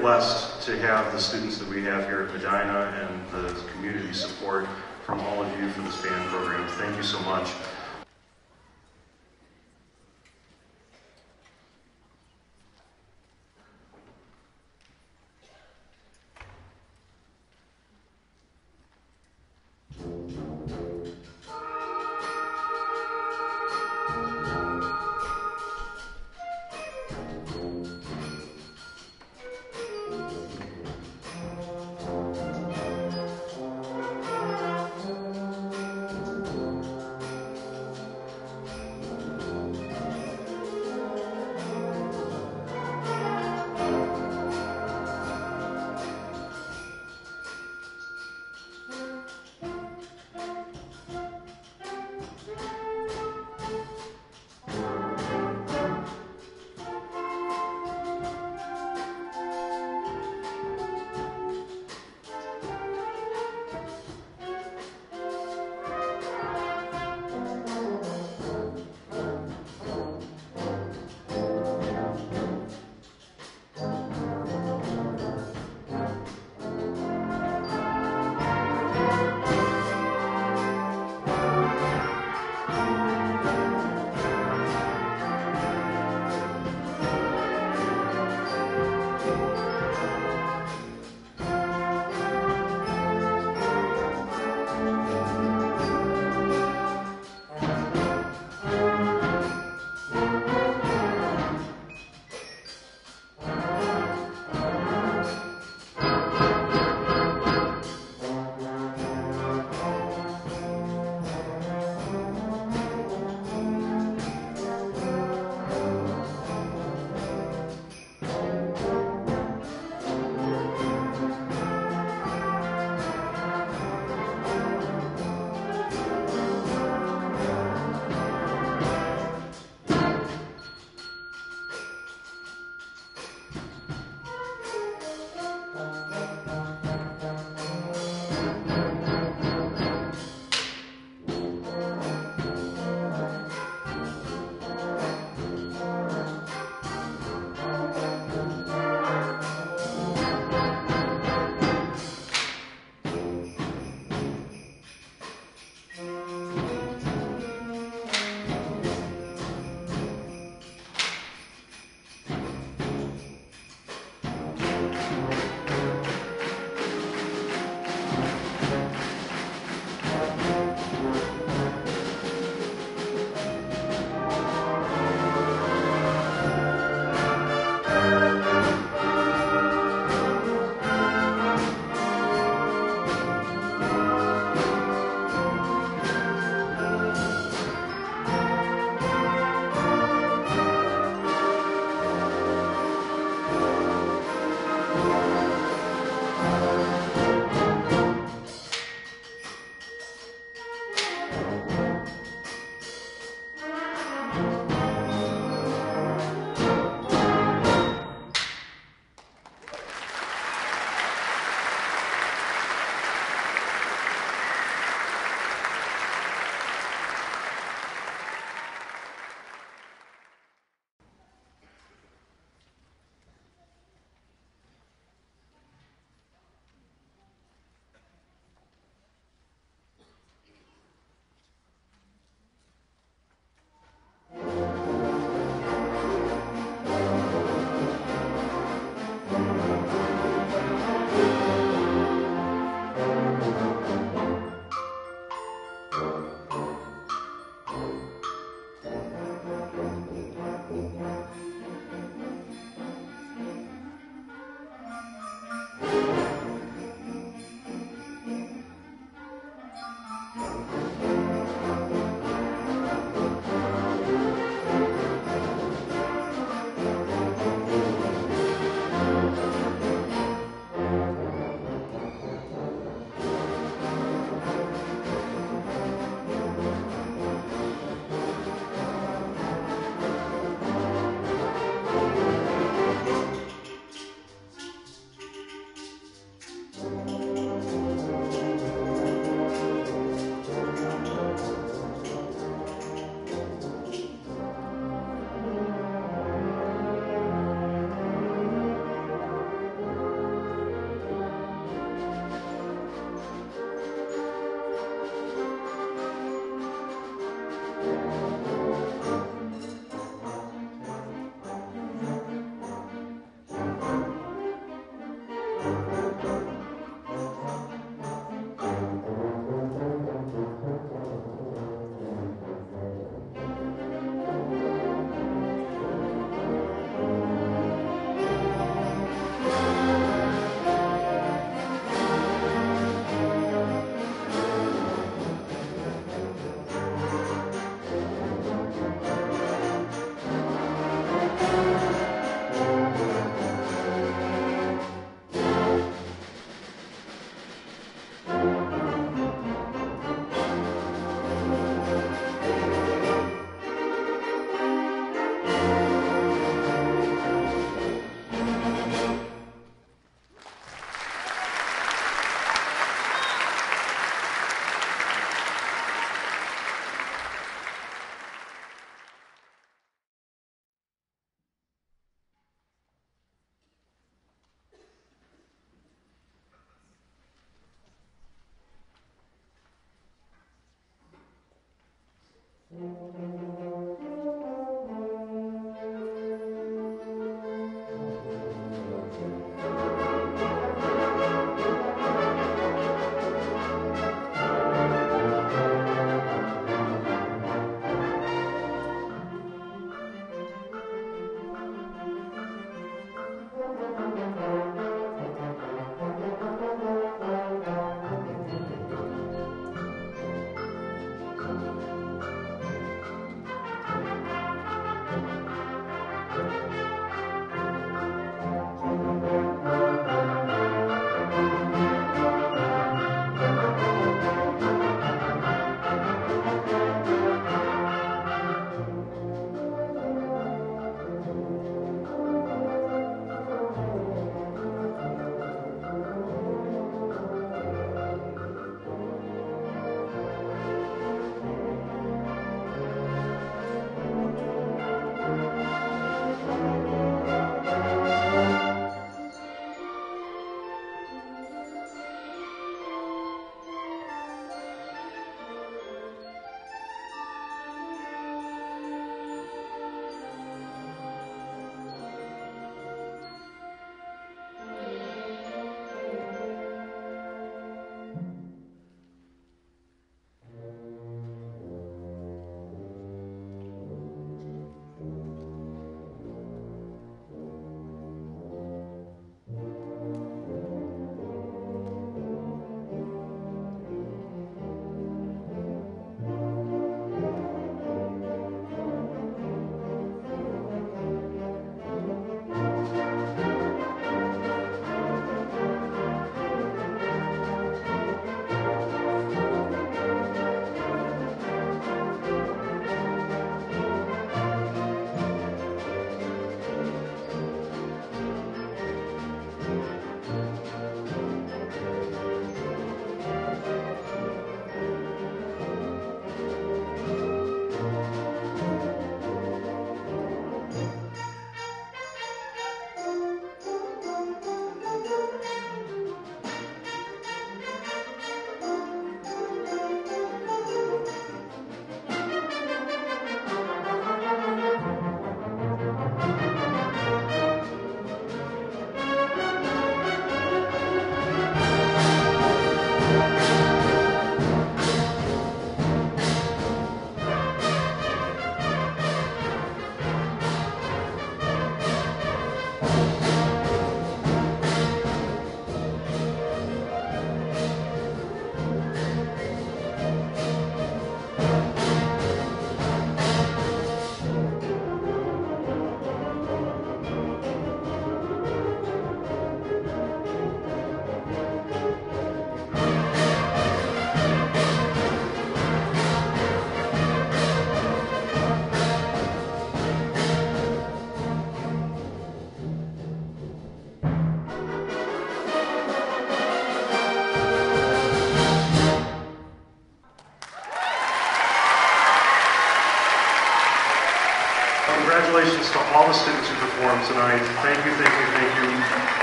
blessed to have the students that we have here at Medina and the community support from all of you for this band program. Thank you so much.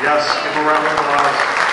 Yes, give a round of applause.